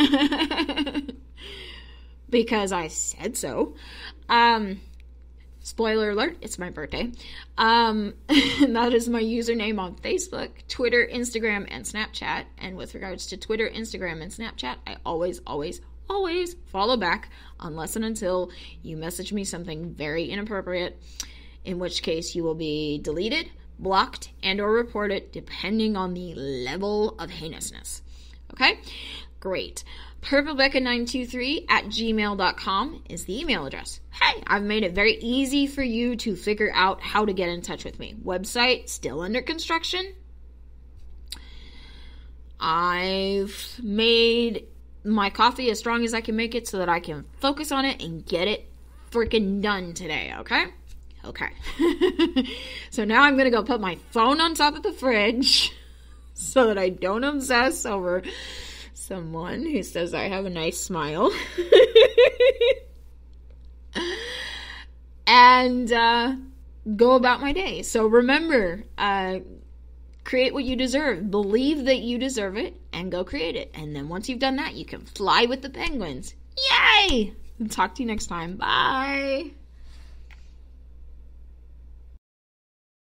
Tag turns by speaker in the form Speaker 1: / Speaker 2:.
Speaker 1: because I said so. Um, spoiler alert, it's my birthday. Um, that is my username on Facebook, Twitter, Instagram, and Snapchat. And with regards to Twitter, Instagram, and Snapchat, I always, always, always follow back unless and until you message me something very inappropriate, in which case you will be deleted, blocked, and or reported depending on the level of heinousness. Okay? Great. PurpleBecca923 at gmail.com is the email address. Hey, I've made it very easy for you to figure out how to get in touch with me. Website still under construction. I've made my coffee as strong as I can make it so that I can focus on it and get it freaking done today, okay? Okay. so now I'm going to go put my phone on top of the fridge so that I don't obsess over someone who says I have a nice smile. and uh, go about my day. So remember, uh, create what you deserve. Believe that you deserve it and go create it. And then once you've done that, you can fly with the penguins. Yay! Talk to you next time. Bye.